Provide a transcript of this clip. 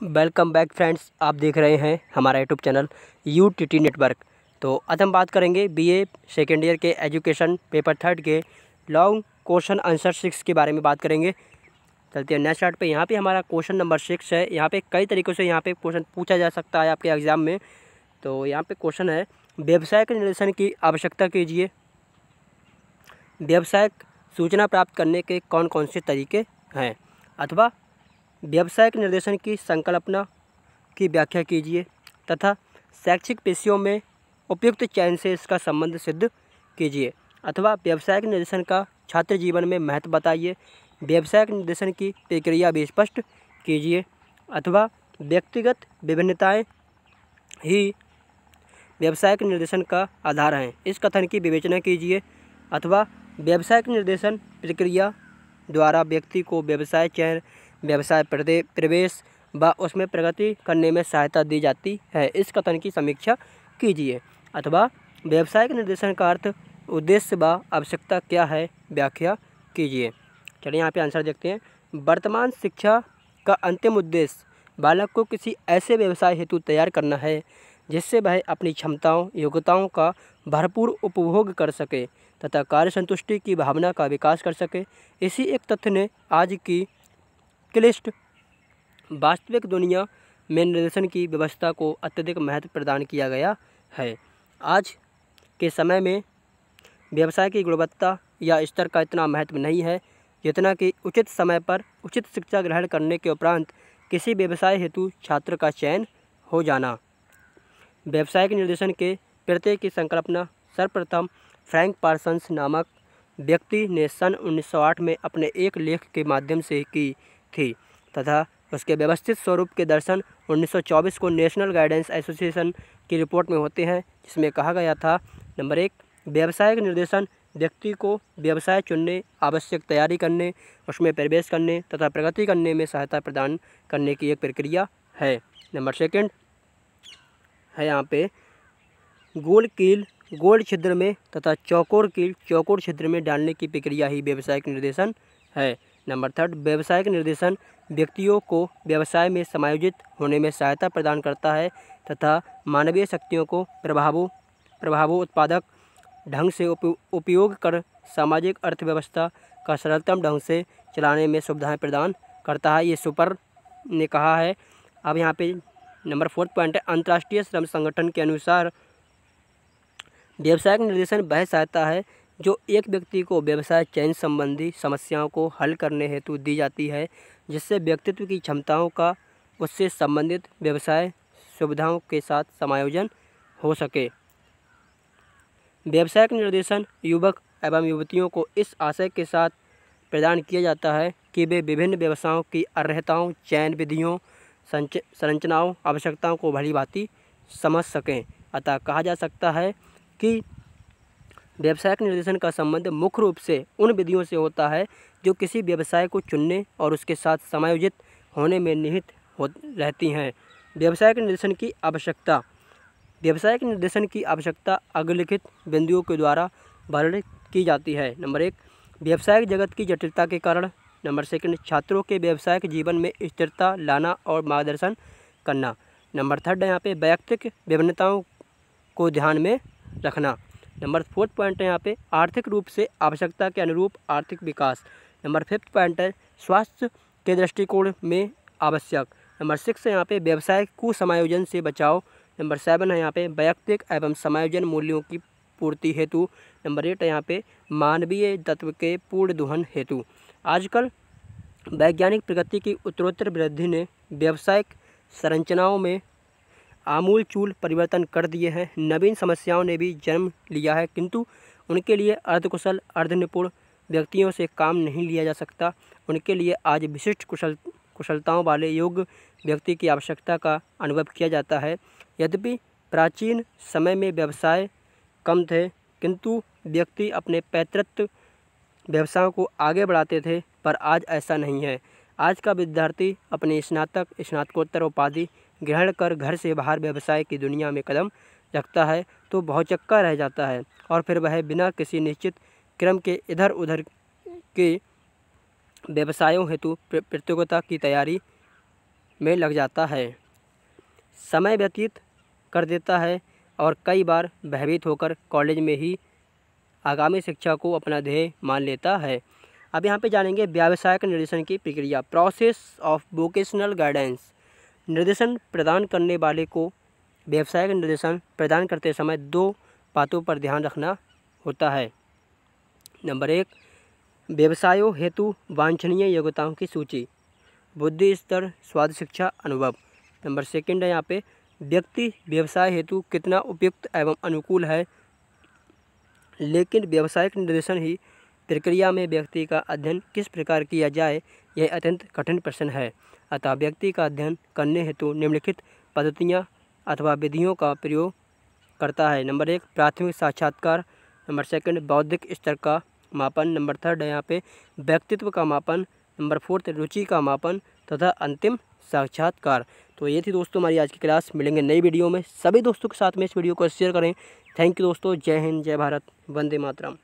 Welcome back friends, आप देख रहे हैं हमारा YouTube channel U T T network. तो आज हम बात करेंगे बीए सेकेंड ईयर के एजुकेशन पेपर थर्ड के लॉन्ग क्वेश्चन आंसर सिक्स के बारे में बात करेंगे। चलते हैं नेक्स्ट चार्ट पे। यहाँ पे हमारा क्वेश्चन नंबर सिक्स है। यहाँ पे कई तरीक़ों से यहाँ पे क्वेश्चन पूछा जा सकता है आपके एग्ज़ाम में। तो यहाँ पे क्वेश्चन है, व्यवसाय के निर्देशन की आवश्यकता कीजिए। व्यवसायिक सूचना प्राप्त करने के कौन कौन से तरीके हैं? अथवा व्यवसायिक निर्देशन की संकल्पना की व्याख्या कीजिए तथा शैक्षिक पेशियों में उपयुक्त चयन से इसका संबंध सिद्ध कीजिए अथवा व्यवसायिक निर्देशन का छात्र जीवन में महत्व बताइए। व्यवसायिक निर्देशन की प्रक्रिया भी स्पष्ट कीजिए अथवा व्यक्तिगत विभिन्नताएँ ही व्यवसायिक निर्देशन का आधार हैं। इस कथन की विवेचना कीजिए अथवा व्यवसायिक निर्देशन प्रक्रिया द्वारा व्यक्ति को व्यवसाय चयन व्यवसाय प्रवेश व उसमें प्रगति करने में सहायता दी जाती है। इस कथन की समीक्षा कीजिए। अथवा व्यवसायिक निर्देशन का अर्थ, उद्देश्य व आवश्यकता क्या है, व्याख्या कीजिए। चलिए यहाँ पे आंसर देखते हैं। वर्तमान शिक्षा का अंतिम उद्देश्य, बालक को किसी ऐसे व्यवसाय हेतु तैयार करना है, जिससे वह अपनी क्षमताओं, योग्यताओं का भरपूर उपभोग कर सके, तथा कार्य संतुष्टि की भावना का विकास कर सके। इसी एक तथ्य ने आज की क्लिष्ट। वास्तविक दुनिया में निर्देशन की व्यवस्था को अत्यधिक महत्व प्रदान किया गया है। आज के समय में व्यवसाय की गुणवत्ता या स्तर का इतना महत्व नहीं है, जितना कि उचित समय पर उचित शिक्षा ग्रहण करने के उपरांत किसी व्यवसाय हेतु छात्र का चयन हो जाना। व्यवसायिक निर्देशन के प्रत्यय की संकल्पना सर्वप्रथम फ्रैंक पार्सन्स नामक व्यक्ति ने सन 1908 में अपने एक लेख के माध्यम से की। थी, तथा उसके व्यवस्थित स्वरूप के दर्शन 1924 को नेशनल गाइडेंस एसोसिएशन की रिपोर्ट में होते हैं, जिसमें कहा गया था, नंबर एक, व्यवसायिक निर्देशन, व्यक्ति को व्यवसाय चुनने, आवश्यक तैयारी करने, उसमें प्रवेश करने तथा प्रगति करने में सहायता प्रदान करने की एक प्रक्रिया है। नंबर सेकंड है यहाँ पे, गोल कील, गोल छिद्र में तथा चौकोर कील, चौकोर छिद्र में डालने की प्रक्रिया ही व्यवसायिक निर्देशन है। नंबर थर्ड, व्यवसायिक निर्देशन व्यक्तियों को व्यवसाय में समायोजित होने में सहायता प्रदान करता है तथा मानवीय शक्तियों को प्रभावों प्रभावों उत्पादक ढंग से उपयोग कर सामाजिक अर्थव्यवस्था का सरलतम ढंग से चलाने में सुविधाएँ प्रदान करता है। ये सुपर ने कहा है। अब यहाँ पे नंबर फोर्थ पॉइंट है, अंतर्राष्ट्रीय श्रम संगठन के अनुसार व्यवसायिक निर्देशन वह सहायता है जो एक व्यक्ति को व्यवसाय चयन संबंधी समस्याओं को हल करने हेतु दी जाती है, जिससे व्यक्तित्व की क्षमताओं का, उससे संबंधित व्यवसाय सुविधाओं के साथ समायोजन हो सके। व्यवसायिक निर्देशन युवक एवं युवतियों को इस आशय के साथ प्रदान किया जाता है कि वे विभिन्न व्यवसायों की अर्हताओं, चयन विधियों संरचनाओं, आवश्यकताओं को भली भांति समझ सकें। अतः कहा जा सकता है कि व्यवसायिक निर्देशन का संबंध मुख्य रूप से उन विधियों से होता है, जो किसी व्यवसाय को चुनने और उसके साथ समायोजित होने में निहित हो, रहती हैं। व्यवसायिक निर्देशन की आवश्यकता। व्यवसायिक निर्देशन की आवश्यकता अग्रलिखित बिंदुओं के द्वारा वर्णित की जाती है। नंबर एक, व्यवसायिक जगत की जटिलता के कारण। नंबर सेकंड, छात्रों के व्यवसायिक जीवन में स्थिरता लाना और मार्गदर्शन करना। नंबर थर्ड, यहाँ पे वैयक्तिक विभिन्नताओं को ध्यान में रखना। नंबर फोर्थ पॉइंट है यहाँ पे आर्थिक रूप से आवश्यकता के अनुरूप आर्थिक विकास। नंबर फिफ्थ पॉइंट है स्वास्थ्य के दृष्टिकोण में आवश्यक। नंबर सिक्स है यहाँ पे व्यवसाय कुसमायोजन से बचाव नंबर सेवन है यहाँ पे वैयक्तिक एवं समायोजन मूल्यों की पूर्ति हेतु। नंबर एट है यहाँ पे मानवीय तत्व के पूर्ण दोहन हेतु। आजकल वैज्ञानिक प्रगति की उत्तरोत्तर वृद्धि ने व्यावसायिक संरचनाओं में आमूल चूल परिवर्तन कर दिए हैं। नवीन समस्याओं ने भी जन्म लिया है, किंतु उनके लिए अर्धकुशल, अर्धनिपुण व्यक्तियों से काम नहीं लिया जा सकता। उनके लिए आज विशिष्ट कुशल, कुशलताओं वाले योग्य व्यक्ति की आवश्यकता का अनुभव किया जाता है। यद्यपि प्राचीन समय में व्यवसाय कम थे, किंतु व्यक्ति अपने पैतृत्व व्यवसायों को आगे बढ़ाते थे, पर आज ऐसा नहीं है। आज का विद्यार्थी अपने स्नातक, स्नातकोत्तर उपाधि ग्रहण कर घर से बाहर व्यवसाय की दुनिया में कदम रखता है तो बहुचक्का रह जाता है और फिर वह बिना किसी निश्चित क्रम के इधर उधर के व्यवसायों हेतु प्रतियोगिता की तैयारी में लग जाता है। समय व्यतीत कर देता है और कई बार भयभीत होकर कॉलेज में ही आगामी शिक्षा को अपना ध्येय मान लेता है। अब यहाँ पे जानेंगे व्यावसायिक निर्देशन की प्रक्रिया प्रोसेस ऑफ़ वोकेशनल गाइडेंस निर्देशन प्रदान करने वाले को व्यवसायिक निर्देशन प्रदान करते समय दो बातों पर ध्यान रखना होता है। नंबर एक, व्यवसायों हेतु वांछनीय योग्यताओं की सूची, बुद्धि स्तर, स्वाद शिक्षा, अनुभव। नंबर सेकंड है यहाँ पे, व्यक्ति व्यवसाय हेतु कितना उपयुक्त एवं अनुकूल है? लेकिन व्यवसायिक निर्देशन ही प्रक्रिया में व्यक्ति का अध्ययन किस प्रकार किया जाए, यह अत्यंत कठिन प्रश्न है। अतः व्यक्ति का अध्ययन करने हेतु निम्नलिखित पद्धतियाँ अथवा विधियों का प्रयोग करता है। नंबर एक, प्राथमिक साक्षात्कार। नंबर सेकंड बौद्धिक स्तर का मापन। नंबर थर्ड यहाँ पे व्यक्तित्व का मापन। नंबर फोर्थ रुचि का मापन तथा अंतिम साक्षात्कार। तो ये थी दोस्तों हमारी आज की क्लास। मिलेंगे नई वीडियो में। सभी दोस्तों के साथ में इस वीडियो को शेयर करें। थैंक यू दोस्तों। जय हिंद, जय भारत। वंदे मातरम।